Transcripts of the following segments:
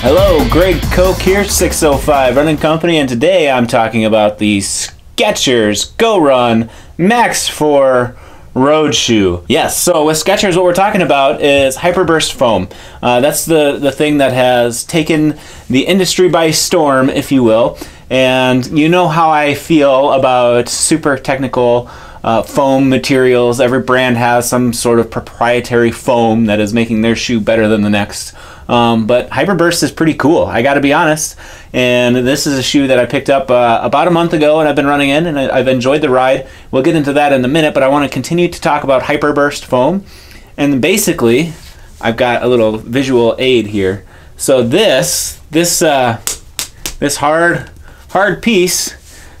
Hello, Greg Koch here, 605 Running Company, and today I'm talking about the Skechers Go Run Max 4 road shoe. Yes, so with Skechers, what we're talking about is Hyperburst foam. Uh, that's the, the thing that has taken the industry by storm, if you will. And you know how I feel about super technical uh, foam materials. Every brand has some sort of proprietary foam that is making their shoe better than the next. Um, but Hyperburst is pretty cool, I gotta be honest. And this is a shoe that I picked up uh, about a month ago and I've been running in and I've enjoyed the ride. We'll get into that in a minute, but I want to continue to talk about Hyperburst foam. And basically, I've got a little visual aid here. So this, this, uh, this hard, hard piece,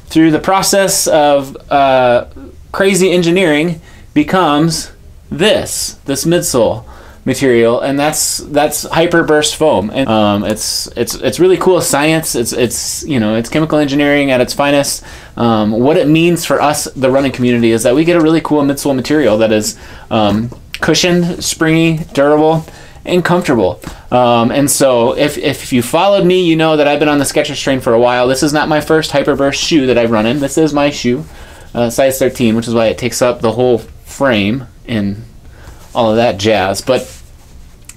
through the process of uh, crazy engineering, becomes this, this midsole material, and that's that's hyperburst foam. And um, it's it's it's really cool science. It's it's you know it's chemical engineering at its finest. Um, what it means for us, the running community, is that we get a really cool midsole material that is um, cushioned, springy, durable, and comfortable. Um, and so, if, if you followed me, you know that I've been on the Skechers train for a while. This is not my first Hyperburst shoe that I've run in. This is my shoe, uh, size 13, which is why it takes up the whole frame and all of that jazz. But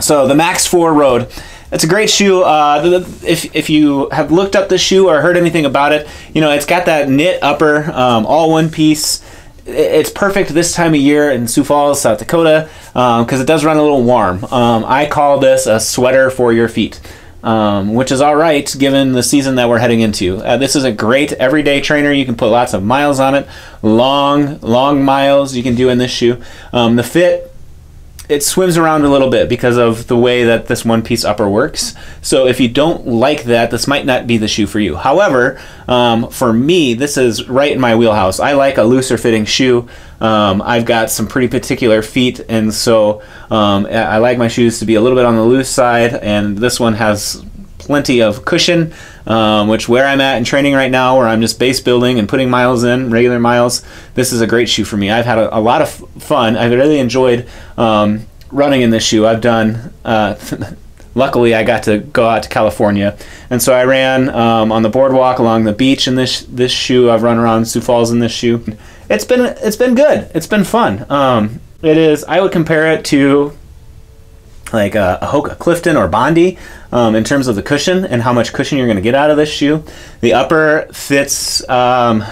so the Max 4 Road. It's a great shoe. Uh, if, if you have looked up the shoe or heard anything about it, you know, it's got that knit upper, um, all one piece. It's perfect this time of year in Sioux Falls, South Dakota, because um, it does run a little warm. Um, I call this a sweater for your feet. Um, which is all right given the season that we're heading into. Uh, this is a great everyday trainer. You can put lots of miles on it, long, long miles you can do in this shoe. Um, the fit it swims around a little bit because of the way that this one piece upper works. So if you don't like that, this might not be the shoe for you. However, um, for me, this is right in my wheelhouse. I like a looser fitting shoe. Um, I've got some pretty particular feet, and so um, I like my shoes to be a little bit on the loose side, and this one has plenty of cushion, um, which where I'm at in training right now, where I'm just base building and putting miles in, regular miles, this is a great shoe for me. I've had a, a lot of fun. I've really enjoyed um, running in this shoe. I've done. Uh, luckily, I got to go out to California, and so I ran um, on the boardwalk along the beach in this this shoe. I've run around Sioux Falls in this shoe. It's been it's been good. It's been fun. Um, it is. I would compare it to like a, a Hoka Clifton or Bondi um, in terms of the cushion and how much cushion you're going to get out of this shoe. The upper fits, um,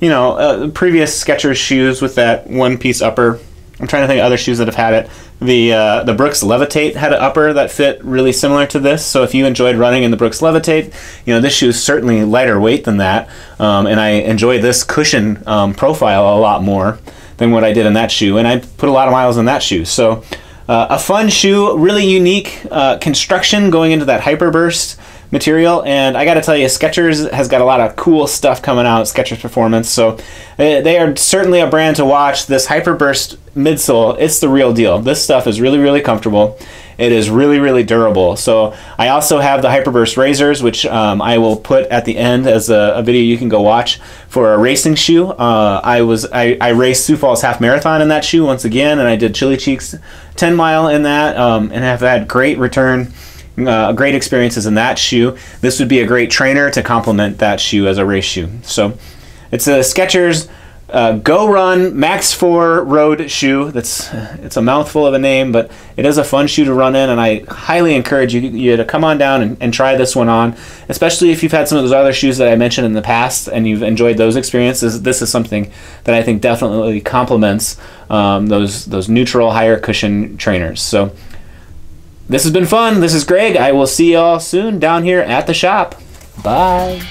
you know, uh, previous Skechers shoes with that one piece upper. I'm trying to think of other shoes that have had it. The uh, the Brooks Levitate had an upper that fit really similar to this. So if you enjoyed running in the Brooks Levitate, you know this shoe is certainly lighter weight than that, um, and I enjoy this cushion um, profile a lot more than what I did in that shoe. And I put a lot of miles in that shoe. So uh, a fun shoe, really unique uh, construction going into that Hyperburst material. And I got to tell you, Skechers has got a lot of cool stuff coming out, Skechers Performance. So uh, they are certainly a brand to watch. This Hyperburst midsole, it's the real deal. This stuff is really, really comfortable. It is really, really durable. So I also have the Hyperburst Razors, which um, I will put at the end as a, a, video you can go watch for a racing shoe. Uh, I was I, I, raced Sioux Falls Half Marathon in that shoe once again, and I did Chili Cheeks 10 mile in that, um, and have had great return. Uh, great experiences in that shoe. This would be a great trainer to complement that shoe as a race shoe. So it's a Skechers uh, Go Run Max 4 Road shoe. That's it's a mouthful of a name, but it is a fun shoe to run in, and I highly encourage you, you to come on down and, and try this one on. Especially if you've had some of those other shoes that I mentioned in the past and you've enjoyed those experiences. This is something that I think definitely complements um, those those neutral higher cushion trainers. So this has been fun. This is Greg. I will see y'all soon down here at the shop. Bye.